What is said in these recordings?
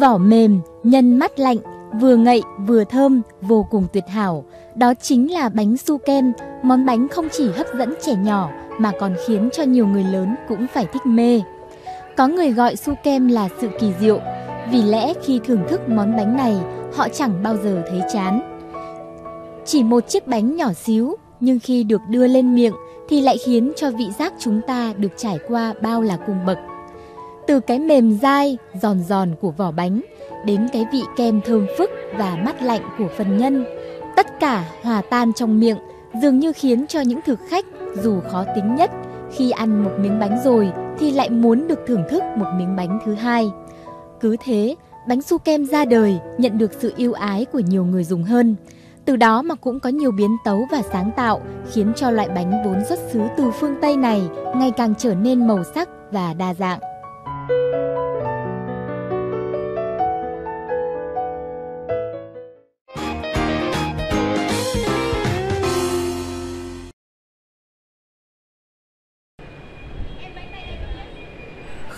Vỏ mềm, nhân mắt lạnh, vừa ngậy vừa thơm, vô cùng tuyệt hảo. Đó chính là bánh su kem, món bánh không chỉ hấp dẫn trẻ nhỏ mà còn khiến cho nhiều người lớn cũng phải thích mê. Có người gọi su kem là sự kỳ diệu, vì lẽ khi thưởng thức món bánh này, họ chẳng bao giờ thấy chán. Chỉ một chiếc bánh nhỏ xíu, nhưng khi được đưa lên miệng thì lại khiến cho vị giác chúng ta được trải qua bao là cung bậc. Từ cái mềm dai, giòn giòn của vỏ bánh đến cái vị kem thơm phức và mát lạnh của phần nhân, tất cả hòa tan trong miệng, dường như khiến cho những thực khách dù khó tính nhất khi ăn một miếng bánh rồi thì lại muốn được thưởng thức một miếng bánh thứ hai. Cứ thế, bánh su kem ra đời nhận được sự yêu ái của nhiều người dùng hơn. Từ đó mà cũng có nhiều biến tấu và sáng tạo khiến cho loại bánh vốn xuất xứ từ phương Tây này ngày càng trở nên màu sắc và đa dạng.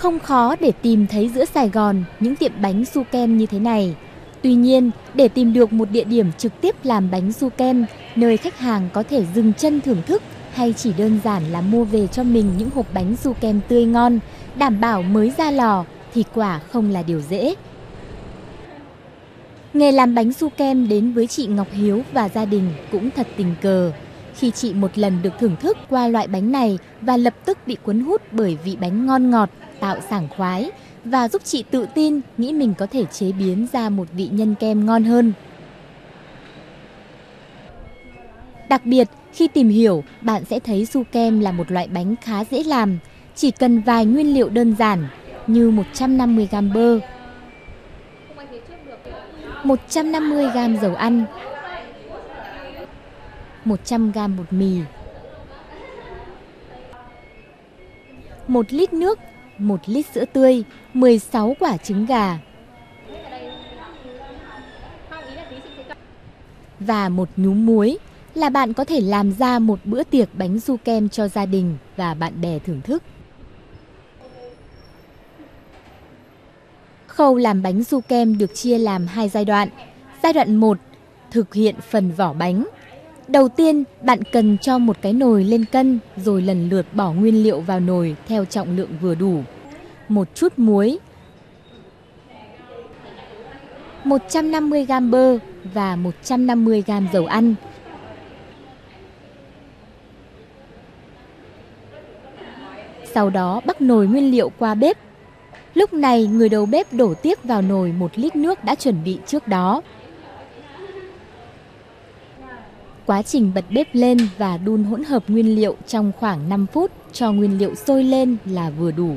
Không khó để tìm thấy giữa Sài Gòn những tiệm bánh su kem như thế này. Tuy nhiên, để tìm được một địa điểm trực tiếp làm bánh su kem, nơi khách hàng có thể dừng chân thưởng thức hay chỉ đơn giản là mua về cho mình những hộp bánh su kem tươi ngon, đảm bảo mới ra lò thì quả không là điều dễ. Nghề làm bánh su kem đến với chị Ngọc Hiếu và gia đình cũng thật tình cờ. Khi chị một lần được thưởng thức qua loại bánh này và lập tức bị cuốn hút bởi vị bánh ngon ngọt, tạo sảng khoái và giúp chị tự tin nghĩ mình có thể chế biến ra một vị nhân kem ngon hơn. Đặc biệt, khi tìm hiểu, bạn sẽ thấy su kem là một loại bánh khá dễ làm, chỉ cần vài nguyên liệu đơn giản như 150g bơ, 150g dầu ăn, 100g bột mì, 1 lít nước 1 lít sữa tươi, 16 quả trứng gà và một nhúm muối là bạn có thể làm ra một bữa tiệc bánh su kem cho gia đình và bạn bè thưởng thức. Khâu làm bánh su kem được chia làm hai giai đoạn. Giai đoạn 1, thực hiện phần vỏ bánh. Đầu tiên, bạn cần cho một cái nồi lên cân rồi lần lượt bỏ nguyên liệu vào nồi theo trọng lượng vừa đủ. Một chút muối, 150g bơ và 150g dầu ăn. Sau đó bắc nồi nguyên liệu qua bếp. Lúc này người đầu bếp đổ tiếp vào nồi một lít nước đã chuẩn bị trước đó. Quá trình bật bếp lên và đun hỗn hợp nguyên liệu trong khoảng 5 phút cho nguyên liệu sôi lên là vừa đủ.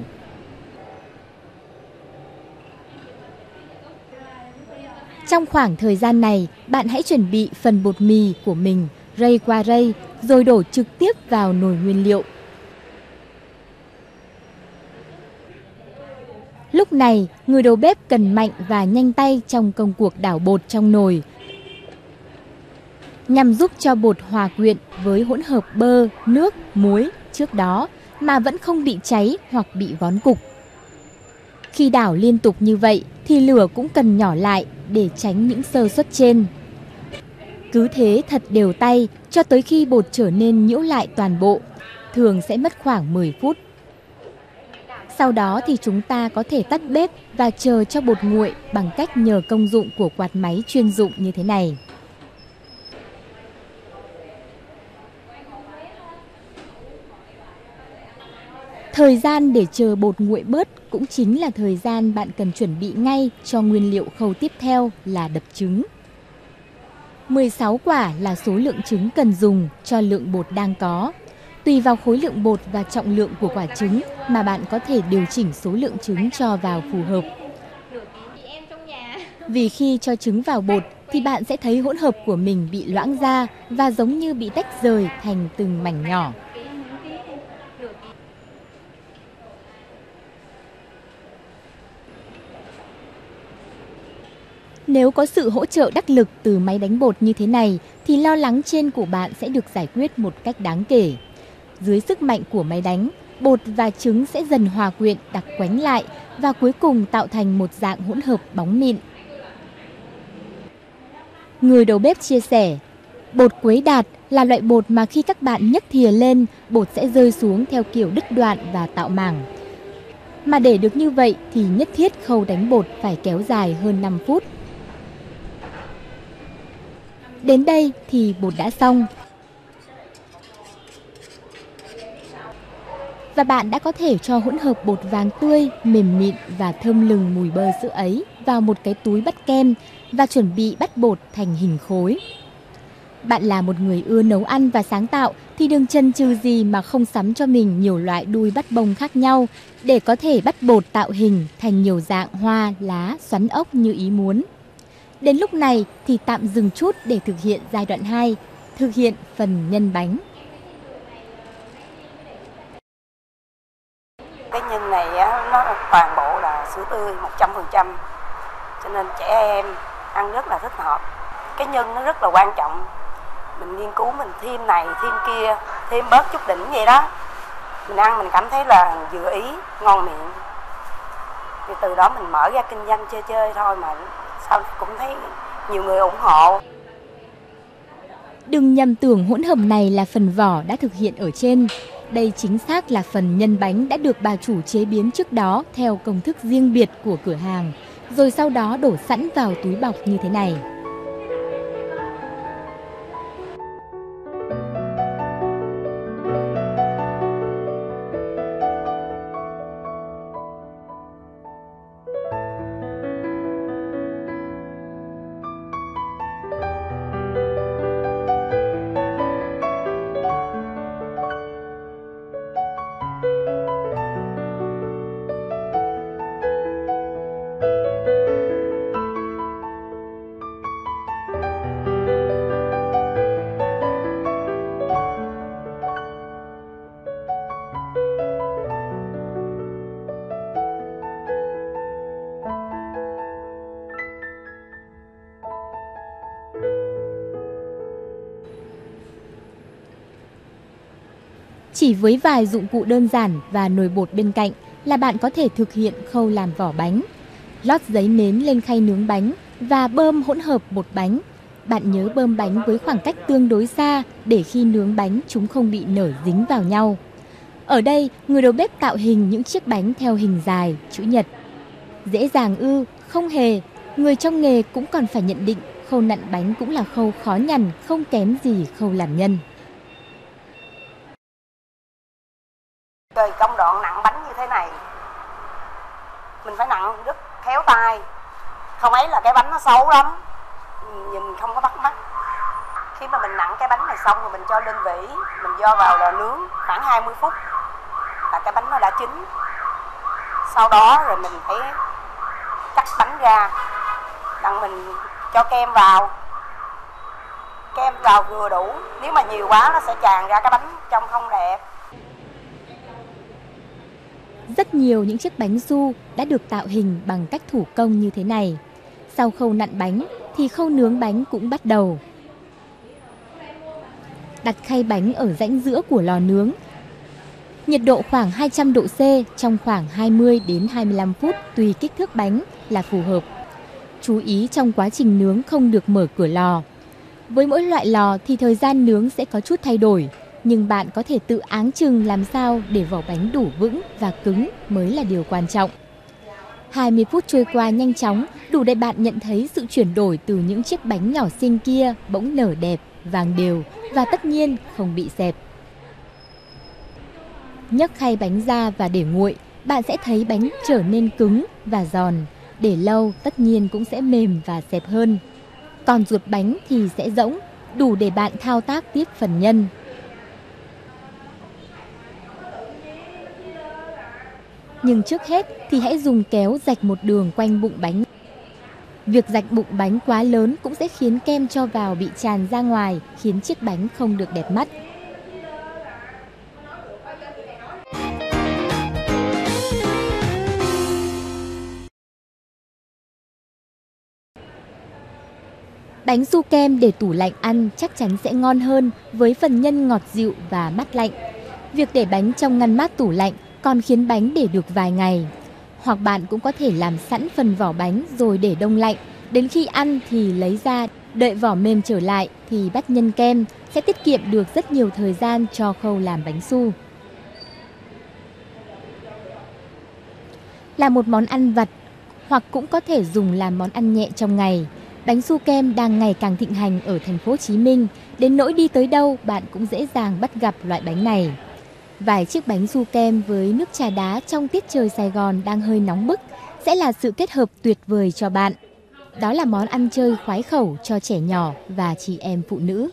Trong khoảng thời gian này, bạn hãy chuẩn bị phần bột mì của mình rây qua rây rồi đổ trực tiếp vào nồi nguyên liệu. Lúc này, người đầu bếp cần mạnh và nhanh tay trong công cuộc đảo bột trong nồi nhằm giúp cho bột hòa quyện với hỗn hợp bơ, nước, muối trước đó mà vẫn không bị cháy hoặc bị vón cục. Khi đảo liên tục như vậy thì lửa cũng cần nhỏ lại để tránh những sơ suất trên. Cứ thế thật đều tay cho tới khi bột trở nên nhiễu lại toàn bộ, thường sẽ mất khoảng 10 phút. Sau đó thì chúng ta có thể tắt bếp và chờ cho bột nguội bằng cách nhờ công dụng của quạt máy chuyên dụng như thế này. Thời gian để chờ bột nguội bớt cũng chính là thời gian bạn cần chuẩn bị ngay cho nguyên liệu khâu tiếp theo là đập trứng. 16 quả là số lượng trứng cần dùng cho lượng bột đang có. Tùy vào khối lượng bột và trọng lượng của quả trứng mà bạn có thể điều chỉnh số lượng trứng cho vào phù hợp. Vì khi cho trứng vào bột thì bạn sẽ thấy hỗn hợp của mình bị loãng ra và giống như bị tách rời thành từng mảnh nhỏ. Nếu có sự hỗ trợ đắc lực từ máy đánh bột như thế này thì lo lắng trên của bạn sẽ được giải quyết một cách đáng kể. Dưới sức mạnh của máy đánh, bột và trứng sẽ dần hòa quyện đặc quánh lại và cuối cùng tạo thành một dạng hỗn hợp bóng mịn. Người đầu bếp chia sẻ, bột quấy đạt là loại bột mà khi các bạn nhấc thìa lên, bột sẽ rơi xuống theo kiểu đứt đoạn và tạo mảng. Mà để được như vậy thì nhất thiết khâu đánh bột phải kéo dài hơn 5 phút. Đến đây thì bột đã xong. Và bạn đã có thể cho hỗn hợp bột vàng tươi, mềm mịn và thơm lừng mùi bơ sữa ấy vào một cái túi bắt kem và chuẩn bị bắt bột thành hình khối. Bạn là một người ưa nấu ăn và sáng tạo thì đừng chần chừ gì mà không sắm cho mình nhiều loại đuôi bắt bông khác nhau để có thể bắt bột tạo hình thành nhiều dạng hoa, lá, xoắn ốc như ý muốn. Đến lúc này thì tạm dừng chút để thực hiện giai đoạn 2, thực hiện phần nhân bánh. Cái nhân này nó toàn bộ là sữa tươi 100%, cho nên trẻ em ăn rất là thích hợp. Cái nhân nó rất là quan trọng mình nghiên cứu mình thêm này thêm kia thêm bớt chút đỉnh vậy đó mình ăn mình cảm thấy là vừa ý ngon miệng thì từ đó mình mở ra kinh doanh chơi chơi thôi mà cũng thấy nhiều người ủng hộ Đừng nhầm tưởng hỗn hợp này là phần vỏ đã thực hiện ở trên. Đây chính xác là phần nhân bánh đã được bà chủ chế biến trước đó theo công thức riêng biệt của cửa hàng, rồi sau đó đổ sẵn vào túi bọc như thế này. Chỉ với vài dụng cụ đơn giản và nồi bột bên cạnh là bạn có thể thực hiện khâu làm vỏ bánh. Lót giấy nến lên khay nướng bánh và bơm hỗn hợp bột bánh. Bạn nhớ bơm bánh với khoảng cách tương đối xa để khi nướng bánh chúng không bị nở dính vào nhau. Ở đây, người đầu bếp tạo hình những chiếc bánh theo hình dài, chữ nhật. Dễ dàng ư, không hề. Người trong nghề cũng còn phải nhận định khâu nặn bánh cũng là khâu khó nhằn, không kém gì khâu làm nhân. Rồi công đoạn nặng bánh như thế này Mình phải nặng rất khéo tay không, ấy là cái bánh nó xấu lắm. Ừ, Nhìn không có bắt mắt. Khi mà mình nặng cái bánh này xong rồi mình cho lên vỉ, Mình do vào lò nướng khoảng 20 phút Là cái bánh nó đã chín. Sau đó rồi mình phải cắt bánh ra. Đặng mình cho kem vào. Kem vào vừa đủ. Nếu mà nhiều quá nó sẽ tràn ra cái bánh trông không đẹp. Rất nhiều những chiếc bánh su đã được tạo hình bằng cách thủ công như thế này. Sau khâu nặn bánh thì khâu nướng bánh cũng bắt đầu. Đặt khay bánh ở rãnh giữa của lò nướng. Nhiệt độ khoảng 200 độ C trong khoảng 20 đến 25 phút tùy kích thước bánh là phù hợp. Chú ý trong quá trình nướng không được mở cửa lò. Với mỗi loại lò thì thời gian nướng sẽ có chút thay đổi, nhưng bạn có thể tự áng chừng làm sao để vỏ bánh đủ vững và cứng mới là điều quan trọng. 20 phút trôi qua nhanh chóng, đủ để bạn nhận thấy sự chuyển đổi từ những chiếc bánh nhỏ xinh kia bỗng nở đẹp, vàng đều và tất nhiên không bị xẹp. Nhấc khay bánh ra và để nguội, bạn sẽ thấy bánh trở nên cứng và giòn. Để lâu tất nhiên cũng sẽ mềm và xẹp hơn. Còn ruột bánh thì sẽ rỗng, đủ để bạn thao tác tiếp phần nhân. Nhưng trước hết thì hãy dùng kéo rạch một đường quanh bụng bánh. Việc rạch bụng bánh quá lớn cũng sẽ khiến kem cho vào bị tràn ra ngoài, khiến chiếc bánh không được đẹp mắt. Bánh su kem để tủ lạnh ăn chắc chắn sẽ ngon hơn với phần nhân ngọt dịu và mát lạnh. Việc để bánh trong ngăn mát tủ lạnh còn khiến bánh để được vài ngày. Hoặc bạn cũng có thể làm sẵn phần vỏ bánh rồi để đông lạnh. Đến khi ăn thì lấy ra, đợi vỏ mềm trở lại thì bắt nhân kem sẽ tiết kiệm được rất nhiều thời gian cho khâu làm bánh su. Là một món ăn vặt hoặc cũng có thể dùng làm món ăn nhẹ trong ngày. Bánh su kem đang ngày càng thịnh hành ở thành phố Hồ Chí Minh, đến nỗi đi tới đâu bạn cũng dễ dàng bắt gặp loại bánh này. Vài chiếc bánh su kem với nước trà đá trong tiết trời Sài Gòn đang hơi nóng bức sẽ là sự kết hợp tuyệt vời cho bạn. Đó là món ăn chơi khoái khẩu cho trẻ nhỏ và chị em phụ nữ.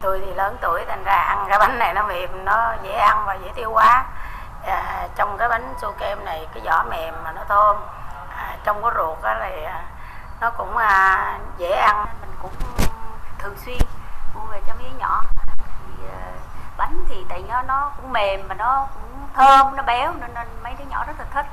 Tôi thì lớn tuổi thành ra ăn cái bánh này nó mềm, nó dễ ăn và dễ tiêu hóa. À, trong cái bánh su kem này cái vỏ mềm mà nó thơm, à, trong cái ruột đó thì à, nó cũng à, dễ ăn. Mình cũng thường xuyên mua về cho mấy nhỏ. Bánh thì tại nó nó cũng mềm mà nó cũng thơm, nó béo nên, nên mấy đứa nhỏ rất là thích.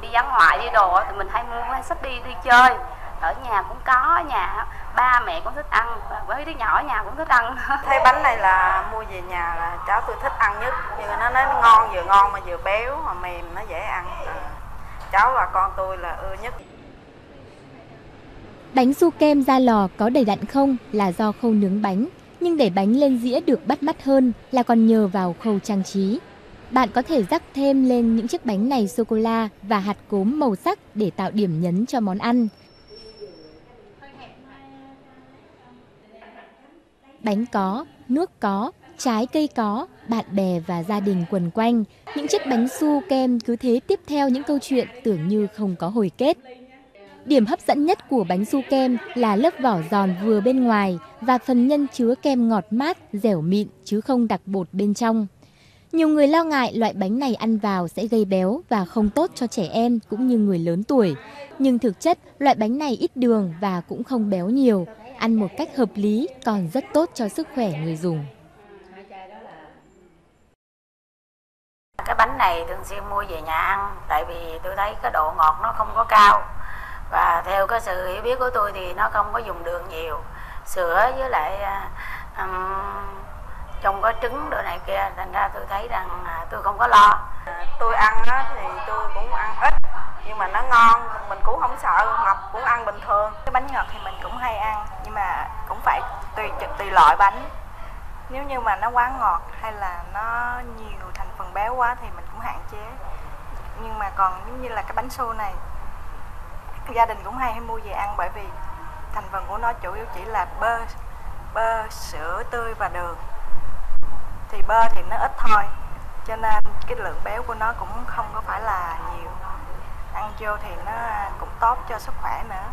Đi vắng ngoại đi đồ thì mình hay mua hay sách đi đi chơi. Ở nhà cũng có ở nhà ba mẹ cũng thích ăn với đứa nhỏ ở nhà cũng thích ăn. Thấy bánh này là mua về nhà là cháu tôi thích ăn nhất. Nhưng mà nó nói nó ngon vừa ngon mà vừa béo mà mềm nó dễ ăn. À, cháu và con tôi là ưa nhất. Bánh su kem ra lò có đầy đặn không là do khâu nướng bánh, nhưng để bánh lên dĩa được bắt mắt hơn là còn nhờ vào khâu trang trí. Bạn có thể rắc thêm lên những chiếc bánh này sô-cô-la và hạt cốm màu sắc để tạo điểm nhấn cho món ăn. Bánh có, nước có, trái cây có, bạn bè và gia đình quần quanh. Những chiếc bánh su kem cứ thế tiếp theo những câu chuyện tưởng như không có hồi kết. Điểm hấp dẫn nhất của bánh su kem là lớp vỏ giòn vừa bên ngoài và phần nhân chứa kem ngọt mát, dẻo mịn chứ không đặc bột bên trong. Nhiều người lo ngại loại bánh này ăn vào sẽ gây béo và không tốt cho trẻ em cũng như người lớn tuổi. Nhưng thực chất, loại bánh này ít đường và cũng không béo nhiều. Ăn một cách hợp lý còn rất tốt cho sức khỏe người dùng. Cái bánh này thường xuyên mua về nhà ăn tại vì tôi thấy cái độ ngọt nó không có cao. Và theo cái sự hiểu biết của tôi thì nó không có dùng đường nhiều. Sữa với lại um, trong có trứng đồ này kia thành ra tôi thấy rằng à, tôi không có lo. À, tôi ăn á, thì tôi cũng ăn ít nhưng mà nó ngon mình cũng không sợ mập cũng ăn bình thường. Cái bánh ngọt thì mình cũng hay ăn nhưng mà cũng phải tùy tùy loại bánh. Nếu như mà nó quá ngọt hay là nó nhiều thành phần béo quá thì mình cũng hạn chế. Nhưng mà còn giống như là cái bánh xô này gia đình cũng hay hay mua về ăn bởi vì thành phần của nó chủ yếu chỉ là bơ bơ sữa tươi và đường. Thì bơ thì nó ít thôi cho nên cái lượng béo của nó cũng không có phải là nhiều. Ăn vô thì nó cũng tốt cho sức khỏe nữa.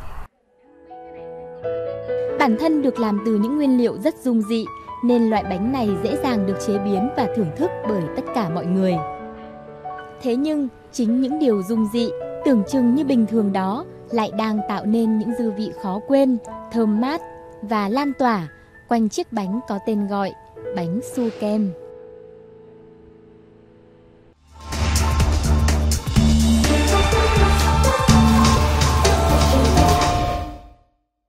Bản thân được làm từ những nguyên liệu rất dung dị nên loại bánh này dễ dàng được chế biến và thưởng thức bởi tất cả mọi người. Thế nhưng, chính những điều dung dị, tưởng chừng như bình thường đó lại đang tạo nên những dư vị khó quên, thơm mát và lan tỏa quanh chiếc bánh có tên gọi bánh su kem.